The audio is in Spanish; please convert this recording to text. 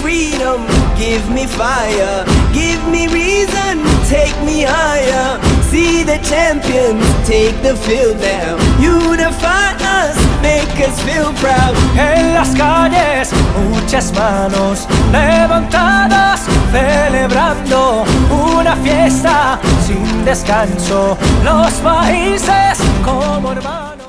Freedom, give me fire, give me reason, take me higher. See the champions take the field now. Unify us, make us feel proud. En las calles, muchas manos levantadas, celebrando una fiesta sin descanso. Los países como hermanos.